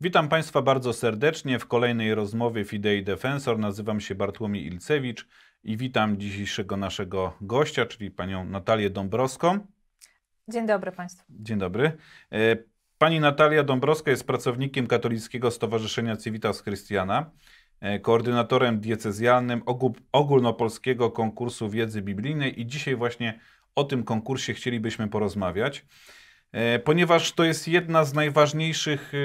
Witam Państwa bardzo serdecznie w kolejnej rozmowie Fidei Defensor. Nazywam się Bartłomiej Ilcewicz i witam dzisiejszego naszego gościa, czyli panią Natalię Dąbrowską. Dzień dobry Państwu. Dzień dobry. E, pani Natalia Dąbrowska jest pracownikiem Katolickiego Stowarzyszenia Civitas Christiana, e, koordynatorem diecezjalnym ogólnopolskiego konkursu wiedzy biblijnej i dzisiaj właśnie o tym konkursie chcielibyśmy porozmawiać. E, ponieważ to jest jedna z najważniejszych, e,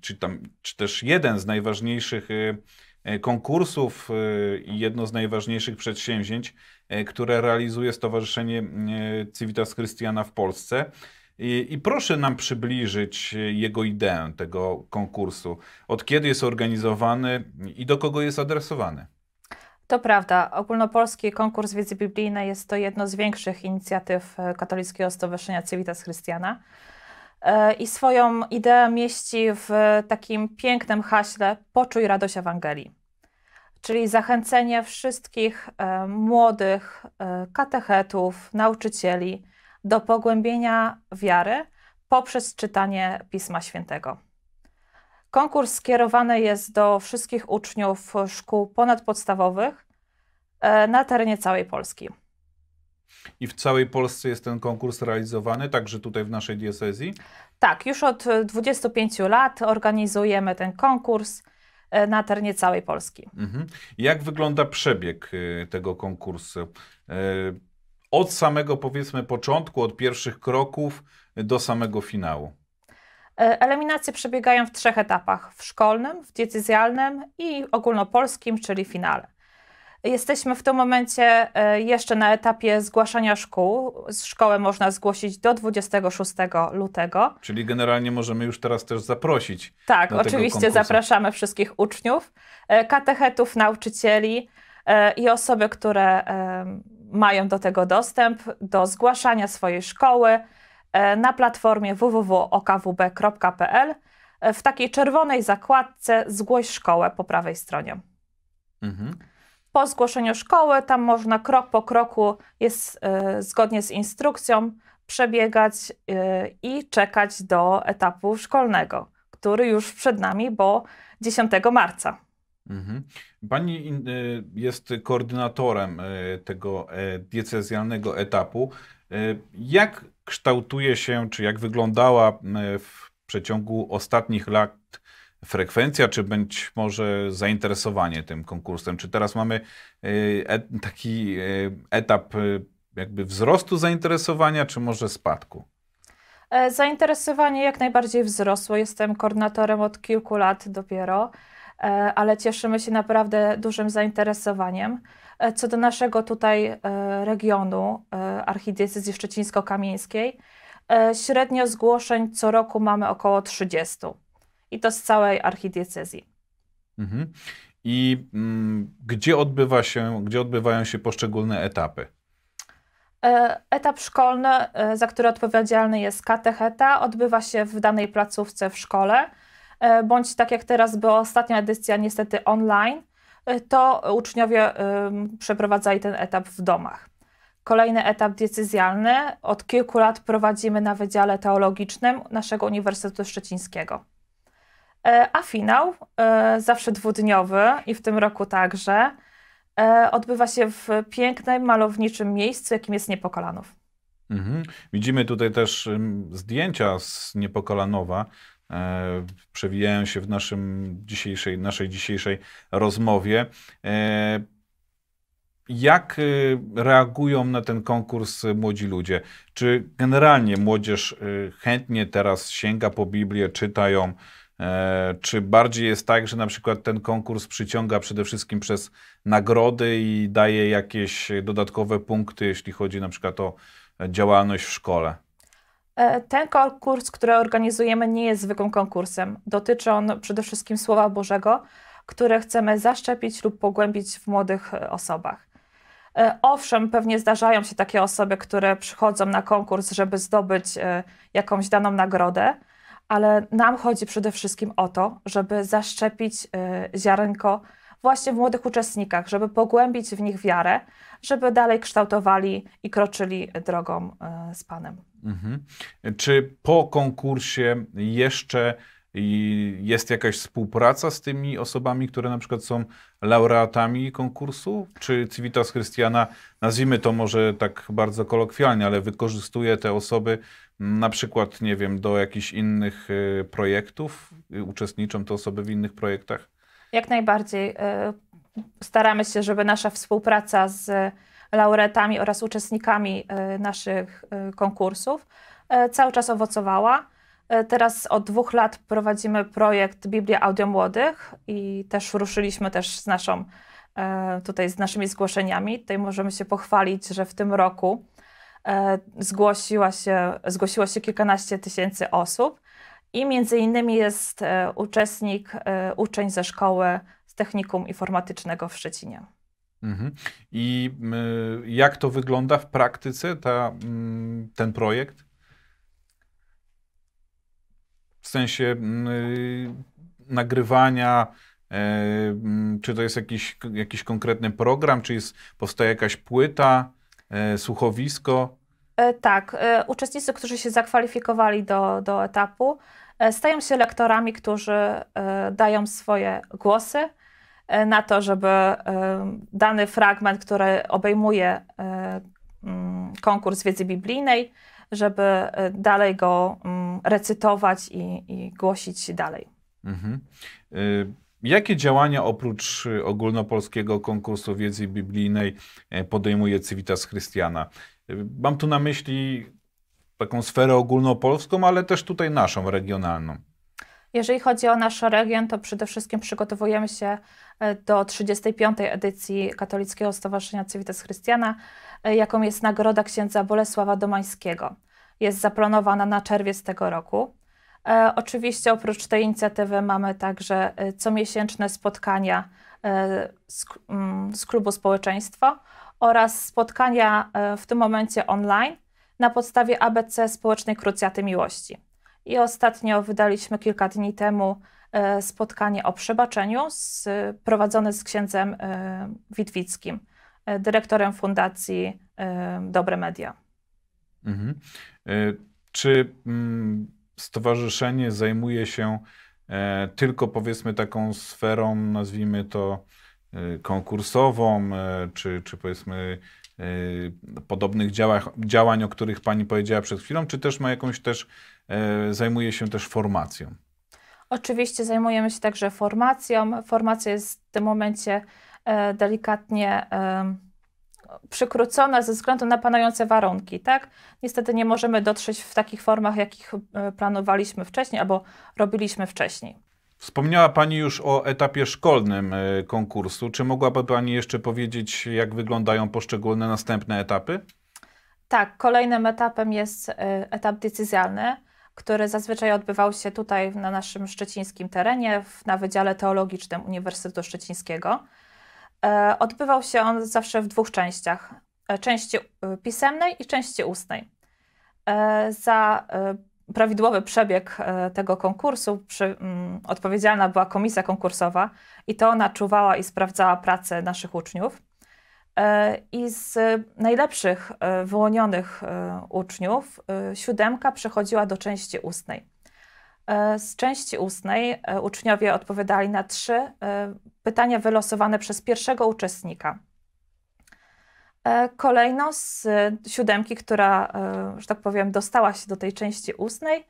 czy, tam, czy też jeden z najważniejszych e, konkursów i jedno z najważniejszych przedsięwzięć, które realizuje Stowarzyszenie Civitas Christiana w Polsce. I, I, proszę nam przybliżyć jego ideę tego konkursu. Od kiedy jest organizowany i do kogo jest adresowany? To prawda. Ogólnopolski konkurs wiedzy biblijnej jest to jedno z większych inicjatyw e, Katolickiego Stowarzyszenia Civitas Christiana. E, I swoją ideę mieści w takim pięknym haśle Poczuj radość Ewangelii. Czyli zachęcenie wszystkich e, młodych katechetów, nauczycieli do pogłębienia wiary poprzez czytanie Pisma Świętego. Konkurs skierowany jest do wszystkich uczniów szkół ponadpodstawowych na terenie całej Polski. I w całej Polsce jest ten konkurs realizowany, także tutaj w naszej diecezji? Tak, już od 25 lat organizujemy ten konkurs e, na terenie całej Polski. Mhm. Jak wygląda przebieg e, tego konkursu? Od samego powiedzmy początku, od pierwszych kroków do samego finału. E, eliminacje przebiegają w trzech etapach: w szkolnym, w decyzjalnym i ogólnopolskim, czyli finale. Jesteśmy w tym momencie e, jeszcze na etapie zgłaszania szkół. Szkołę można zgłosić do 26 lutego. Czyli generalnie możemy już teraz też zaprosić. Tak, oczywiście zapraszamy wszystkich uczniów, e, katechetów, nauczycieli i osoby, które mają do tego dostęp, do zgłaszania swojej szkoły E, na platformie www.okwb.pl e, w takiej czerwonej zakładce Zgłoś szkołę po prawej stronie. Mhm. Po zgłoszeniu szkoły, tam można krok po kroku, jest y, zgodnie z instrukcją, przebiegać y, i czekać do etapu szkolnego, który już przed nami, bo 10 marca. Mhm. Pani jest koordynatorem tego diecezjalnego etapu. Jak kształtuje się, czy jak wyglądała e, w przeciągu ostatnich lat frekwencja, czy być może zainteresowanie tym konkursem? Czy teraz mamy e, taki e, etap jakby wzrostu zainteresowania, czy może spadku? Zainteresowanie jak najbardziej wzrosło. Jestem koordynatorem od kilku lat dopiero, ale cieszymy się naprawdę dużym zainteresowaniem. E, co do naszego tutaj e, regionu, e, archidiecezji szczecińsko-kamieńskiej, średnio zgłoszeń co roku mamy około 30. I to z całej archidiecezji. Mhm. I mm, gdzie, odbywa się, gdzie odbywają się poszczególne etapy? Etap szkolny, za który odpowiedzialny jest katecheta, odbywa się w danej placówce w szkole, bądź tak jak teraz była ostatnia edycja, niestety online to uczniowie przeprowadzali ten etap w domach. Kolejny etap decyzjalny od kilku lat prowadzimy na Wydziale Teologicznym naszego Uniwersytetu Szczecińskiego. E, a finał, e, zawsze dwudniowy i w tym roku także, e, odbywa się w pięknym, malowniczym miejscu, jakim jest Niepokolanów. Mhm. Widzimy tutaj też zdjęcia z Niepokolanowa. Przewijają się w naszym dzisiejszej, naszej dzisiejszej rozmowie. Jak reagują na ten konkurs młodzi ludzie? Czy generalnie młodzież chętnie teraz sięga po Biblię, czytają? Czy bardziej jest tak, że na przykład ten konkurs przyciąga przede wszystkim przez nagrody i daje jakieś dodatkowe punkty, jeśli chodzi na przykład o działalność w szkole? E, ten konkurs, który organizujemy, nie jest zwykłym konkursem. Dotyczy on przede wszystkim Słowa Bożego, które chcemy zaszczepić lub pogłębić w młodych e, osobach. E, owszem, pewnie zdarzają się takie osoby, które przychodzą na konkurs, żeby zdobyć jakąś daną nagrodę, ale nam chodzi przede wszystkim o to, żeby zaszczepić ziarenko właśnie w młodych uczestnikach, żeby pogłębić w nich wiarę, żeby dalej kształtowali i kroczyli drogą z Panem. Mhm. Czy po konkursie jeszcze I jest jakaś współpraca z tymi osobami, które na przykład są laureatami konkursu? Czy Civitas Christiana, nazwijmy to może tak bardzo kolokwialnie, ale wykorzystuje te osoby na przykład, nie wiem, do jakichś innych y, projektów? Uczestniczą te osoby w innych projektach? Jak najbardziej. Y, staramy się, żeby nasza współpraca z laureatami oraz uczestnikami y, naszych konkursów cały czas owocowała. Teraz od dwóch lat prowadzimy projekt Biblia Audio Młodych i też ruszyliśmy też z naszą, tutaj z naszymi zgłoszeniami. Tutaj możemy się pochwalić, że w tym roku E, zgłosiła się, zgłosiło się kilkanaście tysięcy osób i między innymi jest e, uczestnik, e, uczeń ze szkoły z technikum informatycznego w Szczecinie. Mhm. I jak to wygląda w praktyce, ta, ten projekt? W sensie nagrywania, czy to jest jakiś, jakiś konkretny program, czy jest, powstaje jakaś płyta? E, słuchowisko? E, tak. E, uczestnicy, którzy się zakwalifikowali do, do etapu, stają się lektorami, którzy dają swoje głosy na to, żeby dany fragment, który obejmuje mm, konkurs wiedzy biblijnej, żeby dalej go mm, recytować i, i głosić dalej. Mhm. Jakie działania oprócz y, ogólnopolskiego konkursu wiedzy biblijnej e, podejmuje Civitas Christiana? Y, mam tu na myśli taką sferę ogólnopolską, ale też tutaj naszą, regionalną. Jeżeli chodzi o nasz region, to przede wszystkim przygotowujemy się e, do 35. edycji Katolickiego Stowarzyszenia Civitas Christiana, e, jaką jest Nagroda Księdza Bolesława Domańskiego. Jest zaplanowana na czerwiec tego roku. E, oczywiście oprócz tej inicjatywy mamy także comiesięczne spotkania z, mm, z klubu społeczeństwa oraz spotkania w tym momencie online na podstawie ABC Społecznej Krucjaty Miłości. I ostatnio wydaliśmy kilka dni temu spotkanie o przebaczeniu z, prowadzone z księdzem Witwickim, dyrektorem Fundacji Dobre Media. Mhm. Czy mm, stowarzyszenie zajmuje się e, tylko powiedzmy taką sferą, nazwijmy to e, konkursową, e, czy, czy powiedzmy podobnych działań, działań, o których Pani powiedziała przed chwilą, czy też ma jakąś też, zajmuje się też formacją? Oczywiście zajmujemy się także formacją. Formacja jest w tym momencie delikatnie przykrócona ze względu na panujące warunki, tak? Niestety nie możemy dotrzeć w takich formach, jakich e, planowaliśmy wcześniej albo robiliśmy wcześniej. Wspomniała Pani już o etapie szkolnym e, konkursu. Czy mogłaby Pani jeszcze powiedzieć, jak wyglądają poszczególne następne etapy? Tak, kolejnym etapem jest e, etap decyzjalny, który zazwyczaj odbywał się tutaj na naszym szczecińskim terenie, na Wydziale Teologicznym Uniwersytetu Szczecińskiego. E, odbywał się on zawsze w dwóch częściach: części pisemnej i części ustnej. Za prawidłowy przebieg tego konkursu przy, mm, odpowiedzialna była komisja konkursowa i to ona czuwała i sprawdzała pracę naszych uczniów. I z najlepszych wyłonionych uczniów siódemka przechodziła do części ustnej. E, z części ustnej e, uczniowie odpowiadali na trzy e, pytania wylosowane przez pierwszego uczestnika. Kolejno z siódemki, która, że tak powiem, dostała się do tej części ustnej,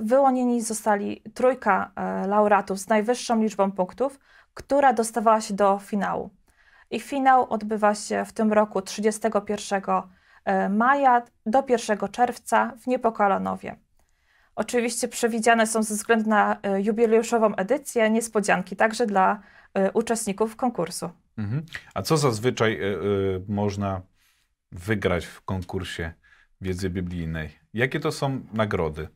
wyłonieni zostali trójka laureatów z najwyższą liczbą punktów, która dostawała się do finału. I finał odbywa się w tym roku 31 maja do 1 czerwca w Niepokalanowie. Oczywiście przewidziane są ze względu na e, jubileuszową edycję niespodzianki także dla e, uczestników konkursu. Mhm. A co zazwyczaj y, y, można wygrać w konkursie wiedzy biblijnej? Jakie to są nagrody?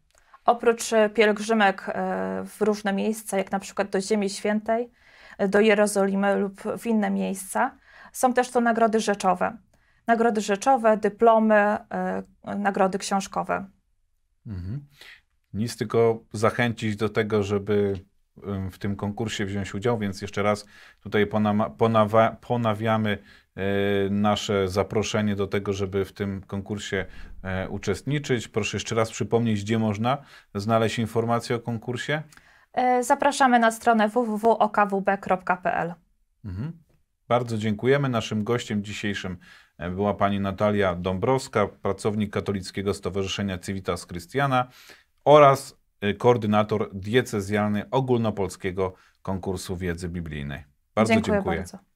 Oprócz pielgrzymek w różne miejsca, jak na przykład do Ziemi Świętej, do Jerozolimy lub w inne miejsca, są też to nagrody rzeczowe. Nagrody rzeczowe, dyplomy, nagrody książkowe. Mhm nic tylko zachęcić do tego, żeby w tym konkursie wziąć udział, więc jeszcze raz tutaj ponawiamy nasze zaproszenie do tego, żeby w tym konkursie uczestniczyć. Proszę jeszcze raz przypomnieć, gdzie można znaleźć informacje o konkursie. Zapraszamy na stronę www.okwb.pl. Mhm. Bardzo dziękujemy. Naszym gościem dzisiejszym była pani Natalia Dąbrowska, pracownik Katolickiego Stowarzyszenia Civitas Christiana oraz koordynator diecezjalny ogólnopolskiego konkursu wiedzy biblijnej. Bardzo dziękuję. dziękuję. Bardzo.